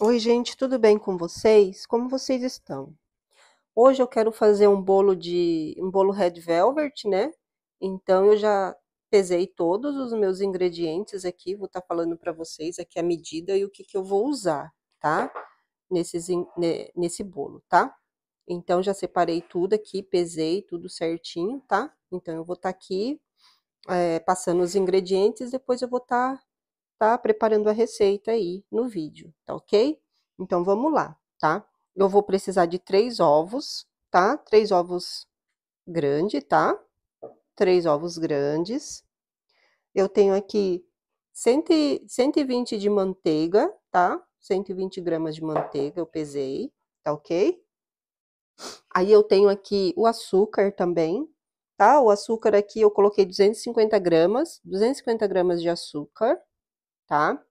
Oi, gente, tudo bem com vocês? Como vocês estão? Hoje eu quero fazer um bolo de um bolo red velvet, né? Então eu já pesei todos os meus ingredientes aqui, vou estar tá falando para vocês aqui a medida e o que, que eu vou usar, tá? Nesses, nesse bolo, tá? Então já separei tudo aqui, pesei tudo certinho, tá? Então eu vou estar tá aqui é, passando os ingredientes, depois eu vou estar tá tá preparando a receita aí no vídeo, tá ok? Então, vamos lá, tá? Eu vou precisar de três ovos, tá? Três ovos grandes, tá? Três ovos grandes. Eu tenho aqui 100, 120 de manteiga, tá? 120 gramas de manteiga, eu pesei, tá ok? Aí eu tenho aqui o açúcar também, tá? O açúcar aqui eu coloquei 250 gramas, 250 gramas de açúcar tá?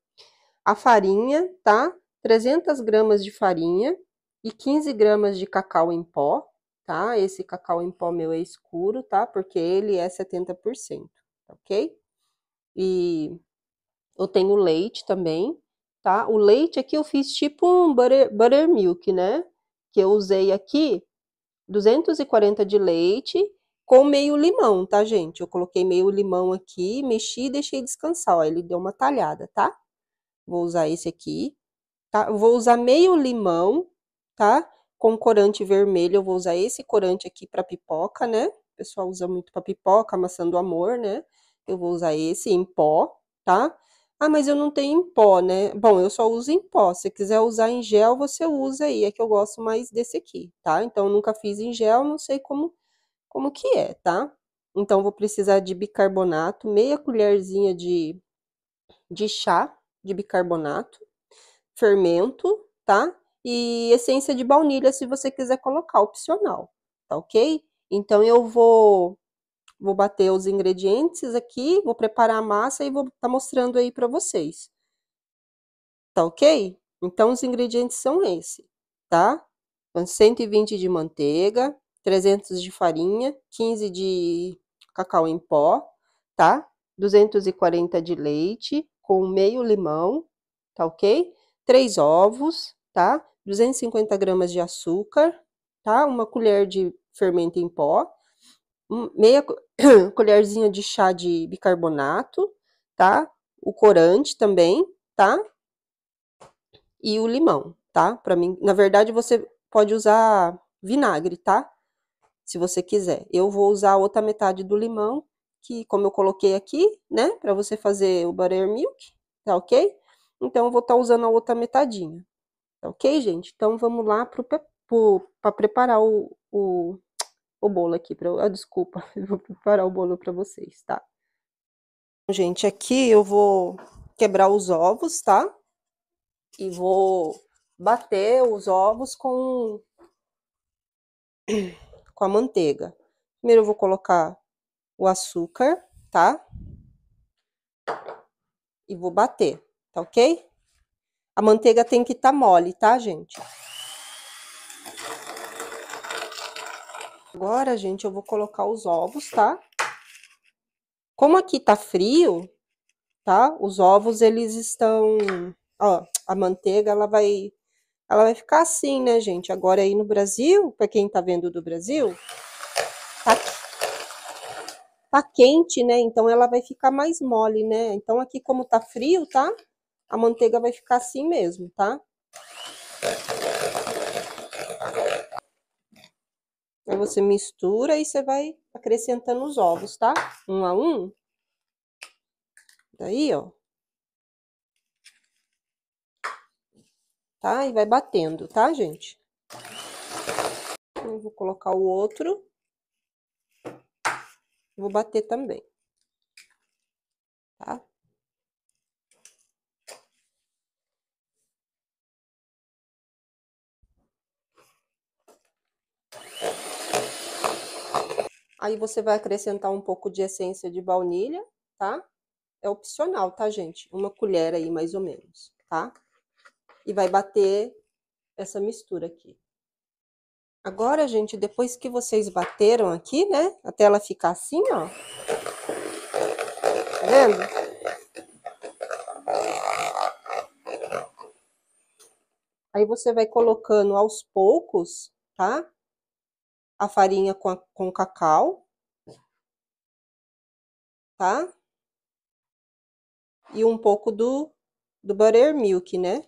A farinha, tá? 300 gramas de farinha e 15 gramas de cacau em pó, tá? Esse cacau em pó meu é escuro, tá? Porque ele é 70%, ok? E eu tenho leite também, tá? O leite aqui eu fiz tipo um butter, buttermilk, né? Que eu usei aqui 240 de leite com meio limão, tá, gente? Eu coloquei meio limão aqui, mexi e deixei descansar, ó, ele deu uma talhada, tá? Vou usar esse aqui, tá? vou usar meio limão, tá? Com corante vermelho, eu vou usar esse corante aqui para pipoca, né? O pessoal usa muito para pipoca, maçã do amor, né? Eu vou usar esse em pó, tá? Ah, mas eu não tenho em pó, né? Bom, eu só uso em pó. Se quiser usar em gel, você usa aí. É que eu gosto mais desse aqui, tá? Então, eu nunca fiz em gel, não sei como como que é, tá? Então, vou precisar de bicarbonato, meia colherzinha de, de chá de bicarbonato, fermento, tá? E essência de baunilha, se você quiser colocar, opcional, tá ok? Então, eu vou, vou bater os ingredientes aqui, vou preparar a massa e vou estar tá mostrando aí para vocês. Tá ok? Então, os ingredientes são esses, tá? 120 então, de manteiga, 300 de farinha, 15 de cacau em pó, tá? 240 de leite com meio limão, tá ok? Três ovos, tá? 250 gramas de açúcar, tá? Uma colher de fermento em pó, meia colherzinha de chá de bicarbonato, tá? O corante também, tá? E o limão, tá? Para mim, na verdade, você pode usar vinagre, tá? Se você quiser. Eu vou usar a outra metade do limão, que como eu coloquei aqui, né, para você fazer o buttermilk, tá ok? Então, eu vou estar tá usando a outra metadinha, tá ok, gente? Então, vamos lá para preparar o, o, o bolo aqui, pra, ah, desculpa, eu vou preparar o bolo para vocês, tá? Gente, aqui eu vou quebrar os ovos, tá? E vou bater os ovos com com a manteiga. Primeiro eu vou colocar o açúcar, tá? E vou bater, tá ok? A manteiga tem que estar tá mole, tá, gente? Agora, gente, eu vou colocar os ovos, tá? Como aqui tá frio, tá? Os ovos, eles estão... Ó, a manteiga, ela vai ela vai ficar assim, né, gente? Agora aí no Brasil, para quem tá vendo do Brasil, tá, tá quente, né? Então ela vai ficar mais mole, né? Então aqui como tá frio, tá? A manteiga vai ficar assim mesmo, tá? Aí você mistura e você vai acrescentando os ovos, tá? Um a um. Daí, ó. Tá? E vai batendo, tá, gente? Eu vou colocar o outro. Vou bater também. Tá? Aí você vai acrescentar um pouco de essência de baunilha, tá? É opcional, tá, gente? Uma colher aí, mais ou menos, tá? E vai bater essa mistura aqui. Agora, gente, depois que vocês bateram aqui, né, até ela ficar assim, ó. Tá vendo? Aí você vai colocando aos poucos, tá? A farinha com, a, com cacau, tá? E um pouco do, do buttermilk, né?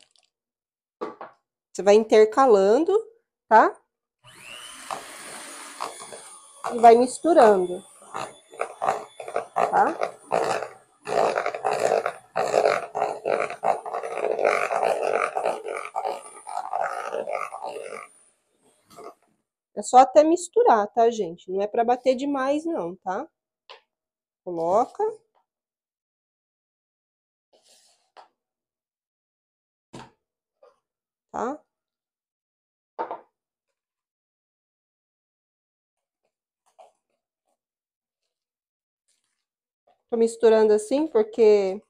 Você vai intercalando, tá? E vai misturando, tá? É só até misturar, tá, gente? Não é para bater demais, não, tá? Coloca. Tá? Tô misturando assim porque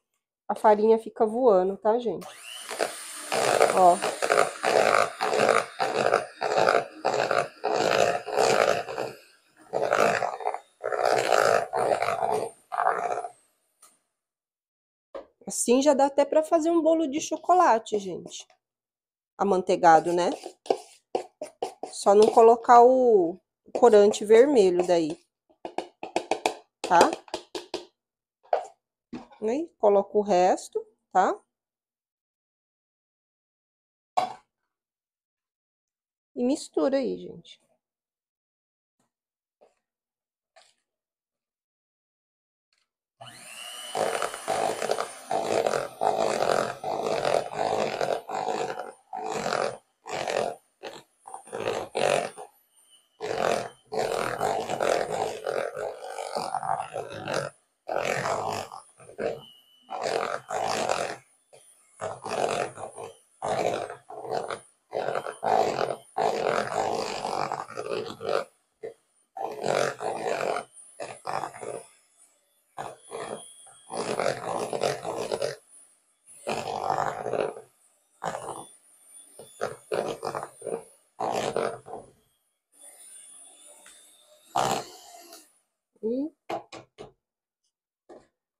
a farinha fica voando, tá, gente? Ó. Assim já dá até para fazer um bolo de chocolate, gente. Amanteigado, né? Só não colocar o corante vermelho daí. Tá? Aí, coloco o resto, tá? E mistura aí, gente. E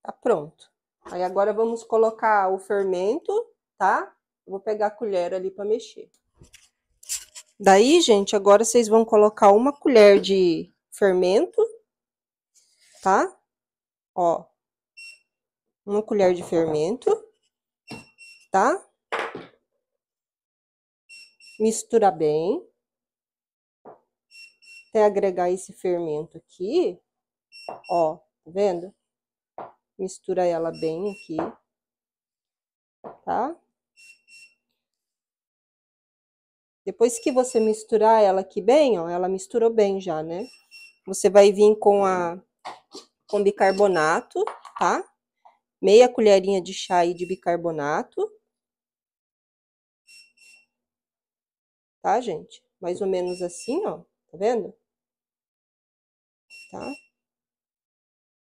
tá pronto. Aí agora vamos colocar o fermento, tá? Vou pegar a colher ali para mexer. Daí, gente, agora vocês vão colocar uma colher de fermento, tá? Ó, uma colher de fermento, tá? Mistura bem. Até agregar esse fermento aqui, ó, tá vendo? Mistura ela bem aqui, tá? Depois que você misturar ela aqui bem, ó, ela misturou bem já, né? Você vai vir com a com bicarbonato, tá? Meia colherinha de chá aí de bicarbonato. Tá, gente? Mais ou menos assim, ó. Tá vendo? Tá?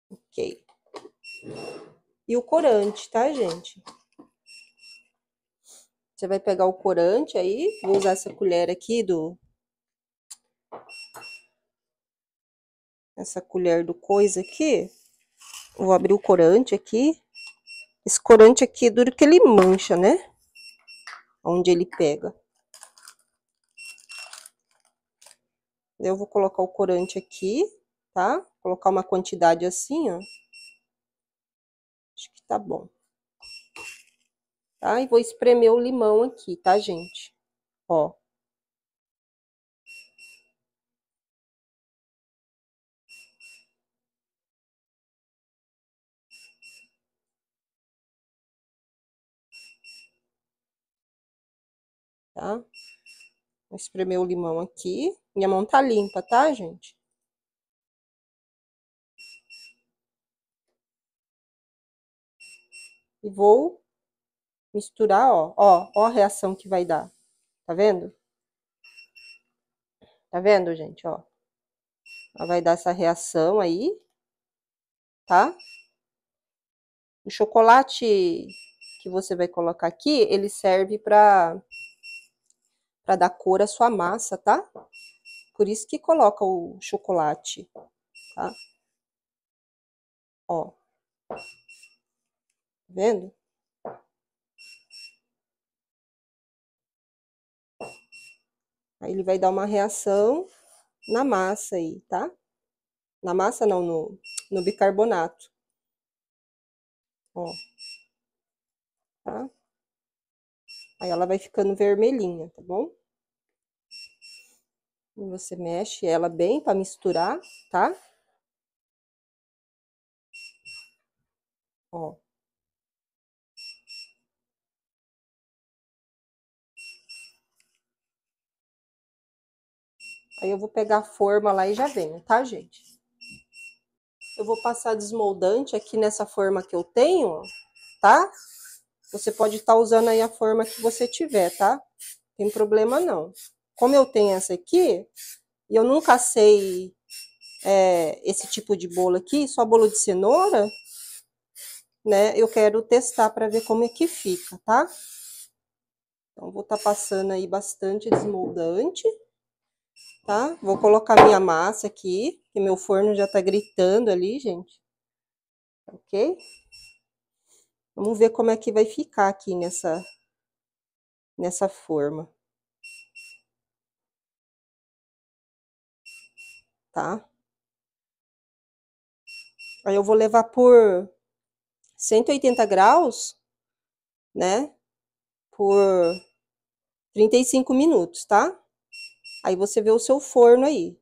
Ok. E o corante, tá, gente? Você vai pegar o corante aí, vou usar essa colher aqui do... Essa colher do coisa aqui. Vou abrir o corante aqui. Esse corante aqui é duro que ele mancha, né? Onde ele pega. Eu vou colocar o corante aqui, tá? Colocar uma quantidade assim, ó. Tá bom. Tá? E vou espremer o limão aqui, tá, gente? Ó. Tá? Vou espremer o limão aqui. Minha mão tá limpa, tá, gente? E vou misturar, ó, ó, ó a reação que vai dar. Tá vendo? Tá vendo, gente, ó? Ela vai dar essa reação aí, tá? O chocolate que você vai colocar aqui, ele serve pra, pra dar cor à sua massa, tá? Por isso que coloca o chocolate, tá? Ó. Vendo? Aí ele vai dar uma reação na massa aí, tá? Na massa não, no, no bicarbonato. Ó. Tá? Aí ela vai ficando vermelhinha, tá bom? E você mexe ela bem para misturar, tá? Ó. Aí eu vou pegar a forma lá e já venho, tá, gente? Eu vou passar desmoldante aqui nessa forma que eu tenho, tá? Você pode estar tá usando aí a forma que você tiver, tá? Tem problema não. Como eu tenho essa aqui, e eu nunca sei é, esse tipo de bolo aqui, só bolo de cenoura, né? Eu quero testar para ver como é que fica, tá? Então, vou estar tá passando aí bastante desmoldante, tá? Vou colocar minha massa aqui, que meu forno já tá gritando ali, gente. Ok? Vamos ver como é que vai ficar aqui nessa, nessa forma. Tá? Aí eu vou levar por 180 graus, né? Por 35 minutos, tá? Aí você vê o seu forno aí.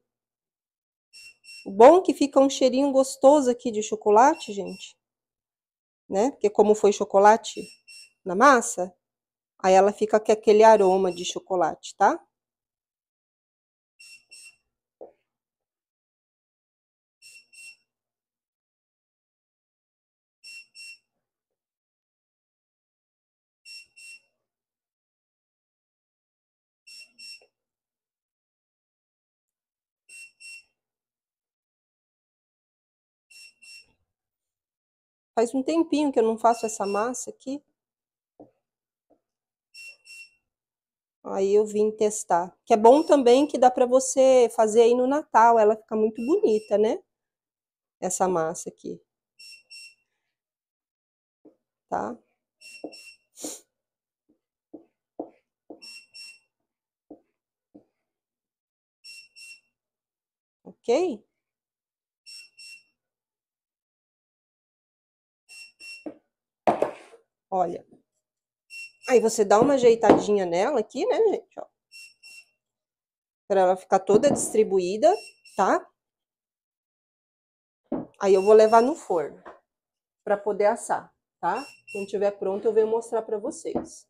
O bom é que fica um cheirinho gostoso aqui de chocolate, gente. Né? Porque como foi chocolate na massa, aí ela fica com aquele aroma de chocolate, tá? Faz um tempinho que eu não faço essa massa aqui. Aí eu vim testar. Que é bom também que dá para você fazer aí no Natal. Ela fica muito bonita, né? Essa massa aqui. Tá? Ok? Olha. Aí você dá uma ajeitadinha nela aqui, né, gente? Ó. Pra ela ficar toda distribuída, tá? Aí eu vou levar no forno para poder assar, tá? Quando tiver pronto, eu venho mostrar para vocês.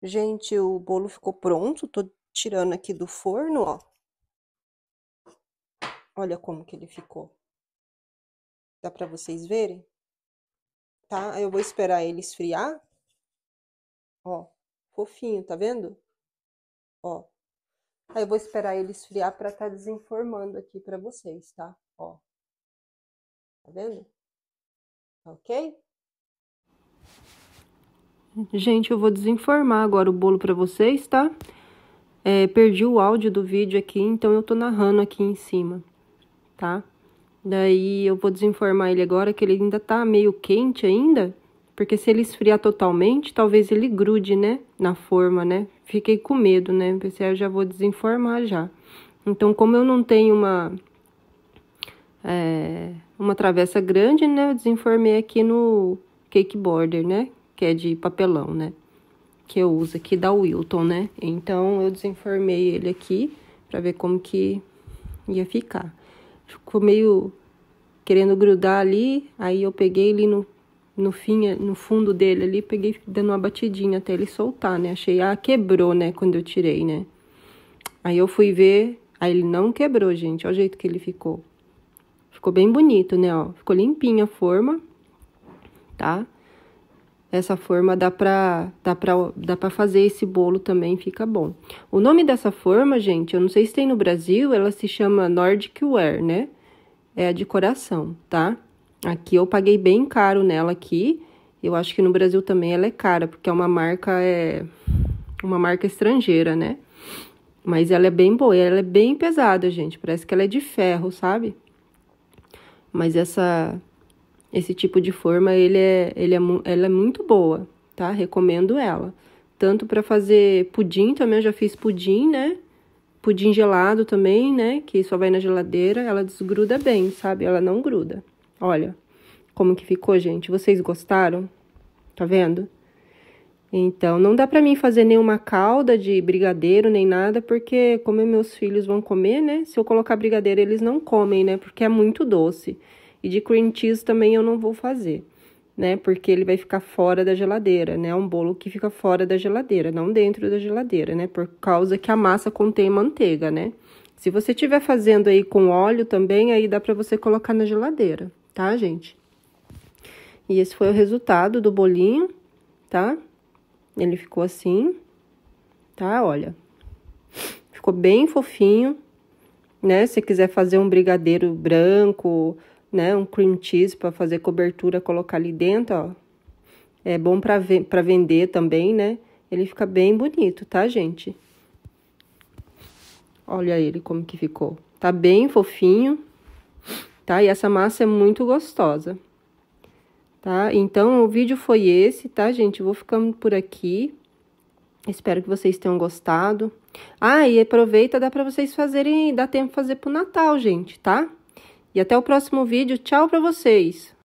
Gente, o bolo ficou pronto. Tô tirando aqui do forno, ó. Olha como que ele ficou. Dá para vocês verem? Tá? Eu vou esperar ele esfriar. Ó, fofinho, tá vendo? Ó. Aí eu vou esperar ele esfriar para tá desenformando aqui para vocês, tá? Ó. Tá vendo? Ok? Gente, eu vou desenformar agora o bolo para vocês, tá? É, perdi o áudio do vídeo aqui, então eu tô narrando aqui em cima, tá? Daí eu vou desenformar ele agora, que ele ainda tá meio quente ainda. Porque se ele esfriar totalmente, talvez ele grude, né? Na forma, né? Fiquei com medo, né? Pensei, eu já vou desenformar já. Então, como eu não tenho uma... É, uma travessa grande, né? Eu desenformei aqui no cake border, né? Que é de papelão, né? Que eu uso aqui da Wilton, né? Então, eu desenformei ele aqui pra ver como que ia ficar ficou meio querendo grudar ali, aí eu peguei ele no, no fim, no fundo dele ali, peguei dando uma batidinha até ele soltar, né? Achei, ah, quebrou, né, quando eu tirei, né? Aí eu fui ver, aí ele não quebrou, gente, olha o jeito que ele ficou. Ficou bem bonito, né, ó, ficou limpinha a forma, tá? Essa forma dá pra, dá, pra, dá pra fazer esse bolo também, fica bom. O nome dessa forma, gente, eu não sei se tem no Brasil, ela se chama Nordic Ware, né? É a de coração, tá? Aqui eu paguei bem caro nela aqui. Eu acho que no Brasil também ela é cara, porque é uma marca, é uma marca estrangeira, né? Mas ela é bem boa, ela é bem pesada, gente. Parece que ela é de ferro, sabe? Mas essa esse tipo de forma, ele é, ele é, ela é muito boa, tá? Recomendo ela. Tanto para fazer pudim, também eu já fiz pudim, né? pudim gelado também, né? Que só vai na geladeira, ela desgruda bem, sabe? Ela não gruda. Olha como que ficou, gente. Vocês gostaram? Tá vendo? Então, não dá pra mim fazer nenhuma calda de brigadeiro, nem nada, porque como meus filhos vão comer, né? Se eu colocar brigadeiro, eles não comem, né? Porque é muito doce. E de cream cheese também eu não vou fazer, né? Porque ele vai ficar fora da geladeira, né? É um bolo que fica fora da geladeira, não dentro da geladeira, né? Por causa que a massa contém manteiga, né? Se você estiver fazendo aí com óleo também, aí dá pra você colocar na geladeira, tá, gente? E esse foi o resultado do bolinho, tá? Ele ficou assim, tá? Olha. Ficou bem fofinho, né? Se quiser fazer um brigadeiro branco, né? Um cream cheese para fazer cobertura, colocar ali dentro, ó. É bom para vender também, né? Ele fica bem bonito, tá, gente? Olha ele como que ficou. Tá bem fofinho, tá? E essa massa é muito gostosa tá? Então, o vídeo foi esse, tá, gente? vou ficando por aqui. Espero que vocês tenham gostado. Ah, e aproveita, dá para vocês fazerem, dá tempo de fazer pro Natal, gente, tá? E até o próximo vídeo. Tchau para vocês!